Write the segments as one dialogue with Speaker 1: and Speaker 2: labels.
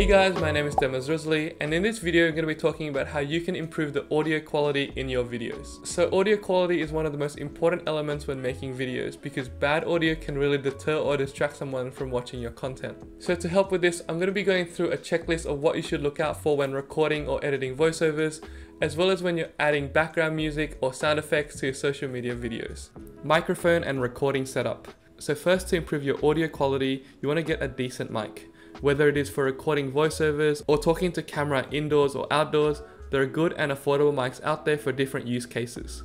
Speaker 1: Hey guys, my name is Demas Rusli and in this video I'm going to be talking about how you can improve the audio quality in your videos. So audio quality is one of the most important elements when making videos because bad audio can really deter or distract someone from watching your content. So to help with this, I'm going to be going through a checklist of what you should look out for when recording or editing voiceovers, as well as when you're adding background music or sound effects to your social media videos. Microphone and recording setup. So first to improve your audio quality, you want to get a decent mic. Whether it is for recording voiceovers or talking to camera indoors or outdoors, there are good and affordable mics out there for different use cases.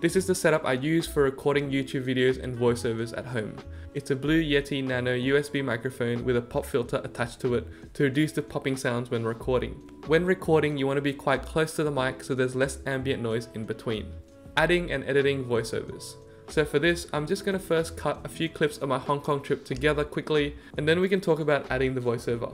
Speaker 1: This is the setup I use for recording YouTube videos and voiceovers at home. It's a Blue Yeti Nano USB microphone with a pop filter attached to it to reduce the popping sounds when recording. When recording, you want to be quite close to the mic so there's less ambient noise in between. Adding and editing voiceovers. So for this, I'm just going to first cut a few clips of my Hong Kong trip together quickly, and then we can talk about adding the voiceover.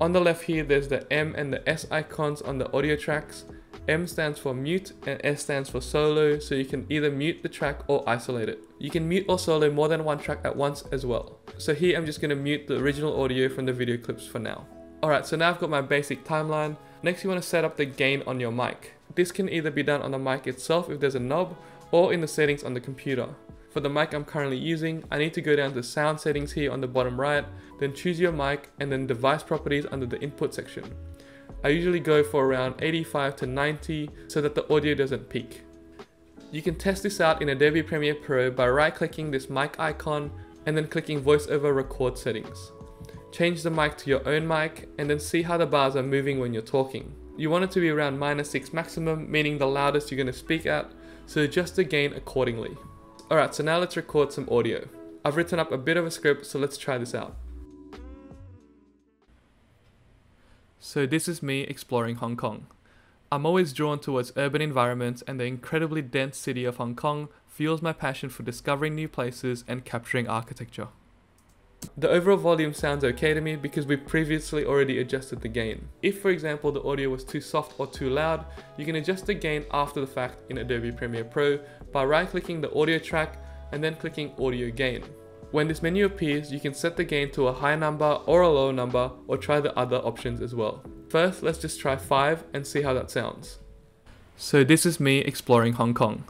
Speaker 1: On the left here, there's the M and the S icons on the audio tracks. M stands for mute and S stands for solo, so you can either mute the track or isolate it. You can mute or solo more than one track at once as well. So here I'm just going to mute the original audio from the video clips for now. Alright, so now I've got my basic timeline. Next you want to set up the gain on your mic. This can either be done on the mic itself if there's a knob, or in the settings on the computer. For the mic I'm currently using, I need to go down to sound settings here on the bottom right, then choose your mic and then device properties under the input section. I usually go for around 85 to 90 so that the audio doesn't peak. You can test this out in Adobe Premiere Pro by right clicking this mic icon and then clicking voiceover record settings. Change the mic to your own mic and then see how the bars are moving when you're talking. You want it to be around minus 6 maximum, meaning the loudest you're going to speak at, so adjust the gain accordingly. Alright, so now let's record some audio. I've written up a bit of a script, so let's try this out. So this is me exploring Hong Kong. I'm always drawn towards urban environments and the incredibly dense city of Hong Kong fuels my passion for discovering new places and capturing architecture. The overall volume sounds okay to me because we previously already adjusted the gain. If for example the audio was too soft or too loud, you can adjust the gain after the fact in Adobe Premiere Pro by right clicking the audio track and then clicking audio gain. When this menu appears, you can set the gain to a high number or a low number or try the other options as well. First, let's just try 5 and see how that sounds. So this is me exploring Hong Kong.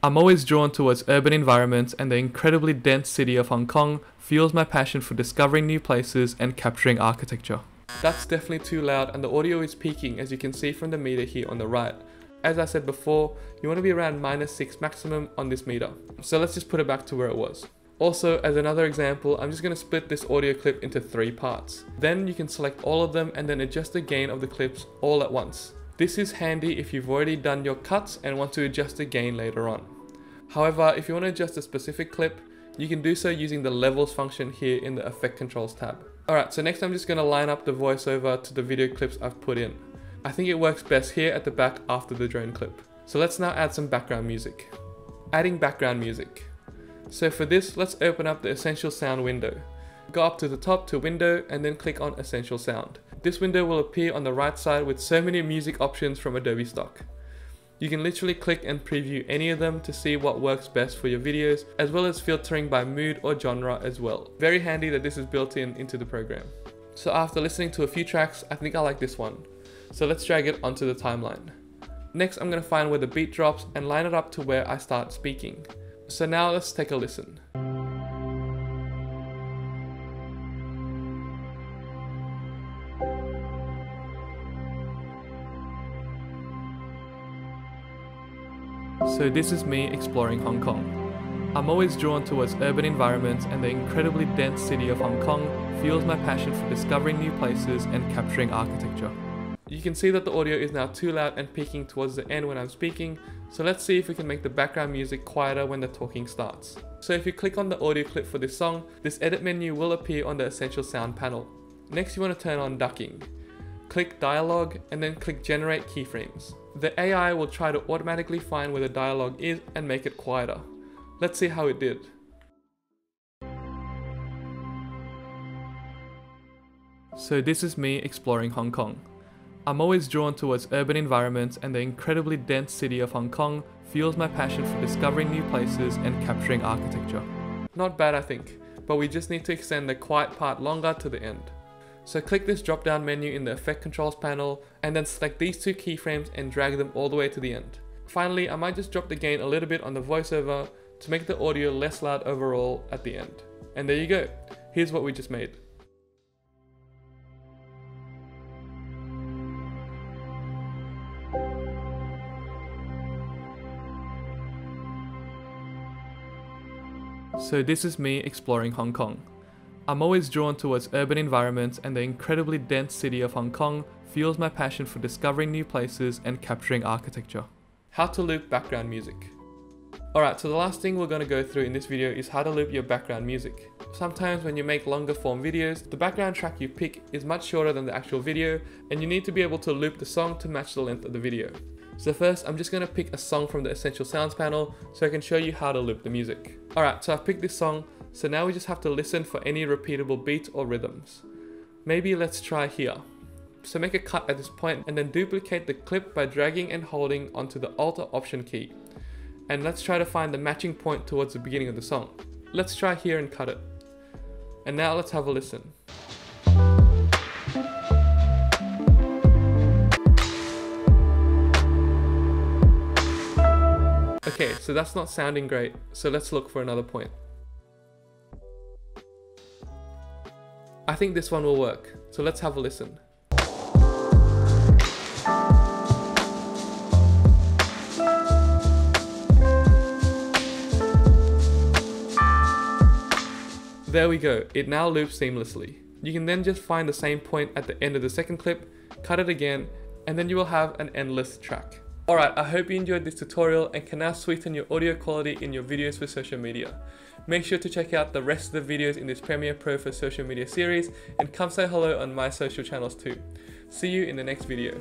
Speaker 1: I'm always drawn towards urban environments and the incredibly dense city of Hong Kong fuels my passion for discovering new places and capturing architecture. That's definitely too loud and the audio is peaking as you can see from the meter here on the right. As I said before, you want to be around minus 6 maximum on this meter. So let's just put it back to where it was. Also, as another example, I'm just going to split this audio clip into three parts. Then you can select all of them and then adjust the gain of the clips all at once. This is handy if you've already done your cuts and want to adjust the gain later on. However, if you want to adjust a specific clip, you can do so using the levels function here in the effect controls tab. Alright, so next I'm just going to line up the voiceover to the video clips I've put in. I think it works best here at the back after the drone clip. So let's now add some background music. Adding background music. So for this, let's open up the Essential Sound window. Go up to the top to Window and then click on Essential Sound. This window will appear on the right side with so many music options from Adobe Stock. You can literally click and preview any of them to see what works best for your videos, as well as filtering by mood or genre as well. Very handy that this is built in into the program. So after listening to a few tracks, I think I like this one. So let's drag it onto the timeline. Next, I'm going to find where the beat drops and line it up to where I start speaking. So now let's take a listen. So this is me exploring Hong Kong. I'm always drawn towards urban environments and the incredibly dense city of Hong Kong fuels my passion for discovering new places and capturing architecture. You can see that the audio is now too loud and peaking towards the end when I'm speaking, so let's see if we can make the background music quieter when the talking starts. So if you click on the audio clip for this song, this edit menu will appear on the essential sound panel. Next you want to turn on ducking. Click dialogue and then click generate keyframes. The AI will try to automatically find where the dialogue is and make it quieter. Let's see how it did. So this is me exploring Hong Kong. I'm always drawn towards urban environments and the incredibly dense city of Hong Kong fuels my passion for discovering new places and capturing architecture. Not bad I think, but we just need to extend the quiet part longer to the end. So click this drop down menu in the effect controls panel and then select these two keyframes and drag them all the way to the end. Finally, I might just drop the gain a little bit on the voiceover to make the audio less loud overall at the end. And there you go. Here's what we just made. So this is me exploring Hong Kong. I'm always drawn towards urban environments and the incredibly dense city of Hong Kong fuels my passion for discovering new places and capturing architecture. How to loop background music. Alright, so the last thing we're going to go through in this video is how to loop your background music. Sometimes when you make longer form videos, the background track you pick is much shorter than the actual video and you need to be able to loop the song to match the length of the video. So first, I'm just going to pick a song from the Essential Sounds panel so I can show you how to loop the music. Alright, so I've picked this song, so now we just have to listen for any repeatable beats or rhythms. Maybe let's try here. So make a cut at this point and then duplicate the clip by dragging and holding onto the Alt or Option key. And let's try to find the matching point towards the beginning of the song. Let's try here and cut it. And now let's have a listen. Okay, so that's not sounding great, so let's look for another point. I think this one will work, so let's have a listen. There we go, it now loops seamlessly. You can then just find the same point at the end of the second clip, cut it again, and then you will have an endless track. Alright, I hope you enjoyed this tutorial and can now sweeten your audio quality in your videos for social media. Make sure to check out the rest of the videos in this Premiere Pro for social media series and come say hello on my social channels too. See you in the next video.